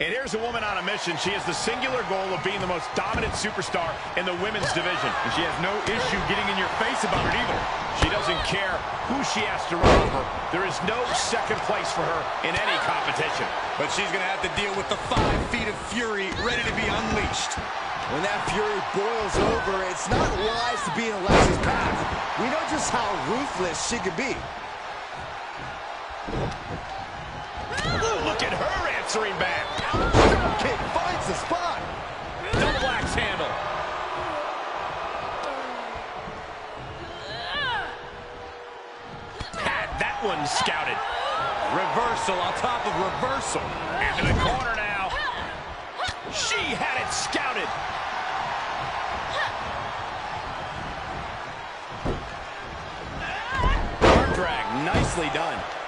And here's a woman on a mission. She has the singular goal of being the most dominant superstar in the women's division. And she has no issue getting in your face about it either. She doesn't care who she has to run over. There is no second place for her in any competition. But she's going to have to deal with the five feet of fury ready to be unleashed. When that fury boils over, it's not wise to be in Alexa's path. We know just how ruthless she could be. Look at her answering back. Kick finds the spot. Double axe handle. Had that one scouted. Reversal on top of reversal. Into the corner now. She had it scouted. Arm drag, nicely done.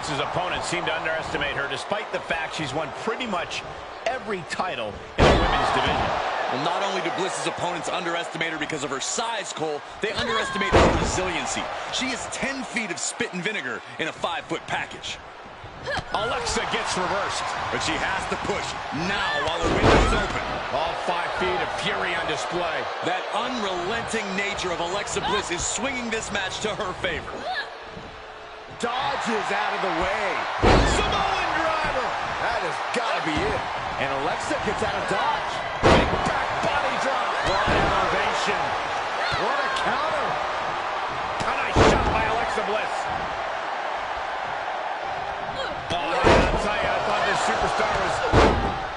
Corey, a lot Alexa's opponents seem to underestimate her, despite the fact she's won pretty much every title in the women's division. Well, not only do Bliss's opponents underestimate her because of her size, Cole, they underestimate her resiliency. She is 10 feet of spit and vinegar in a five-foot package. Alexa gets reversed. But she has to push now while the window is open. All five feet of fury on display. That unrelenting nature of Alexa Bliss is swinging this match to her favor. Dodges out of the way. Samoan driver. That has got to be it. And Alexa gets out of dodge. Big back body drop. What elevation. What a counter. A nice shot by Alexa Bliss. Oh, I'll tell you, I thought this superstar was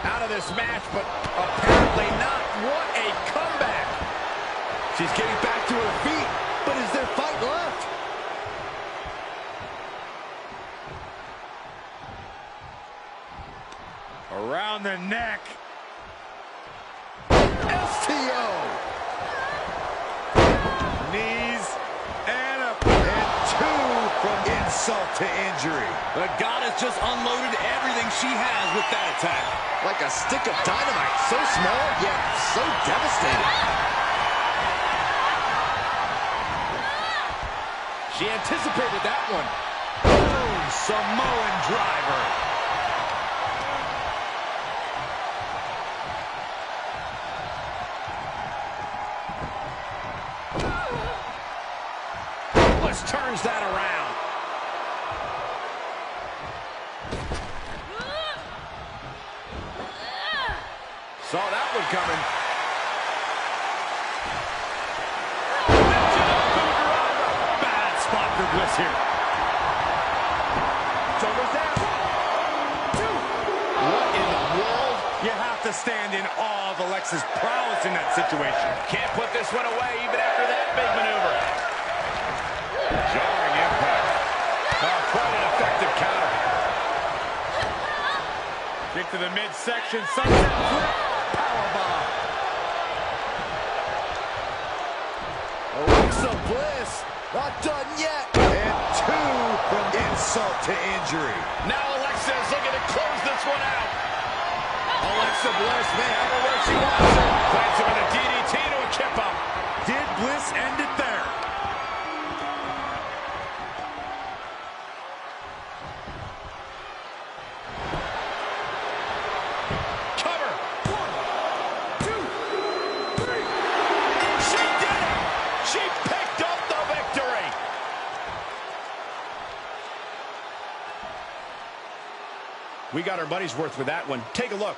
out of this match, but apparently not. What a comeback. She's getting back to her feet. But is there fight left? Around the neck. STO. Knees and a... And two from insult to injury. The goddess just unloaded everything she has with that attack. Like a stick of dynamite. So small, yet so devastating. She anticipated that one. Boom! Samoan driver. Bliss turns that around. Saw that one coming. Bliss here. Shoulders down. Two. What in the world? You have to stand in awe of Alexa's prowess in that situation. Can't put this one away even after that big maneuver. Jarring impact. Oh, quite an effective counter. Kick to the midsection, sunset powerbomb. Alexa Bliss. Not done yet. And two from insult to injury. Now Alexa is looking to close this one out. Alexa Bliss may have her where she wants We got our money's worth with that one. Take a look.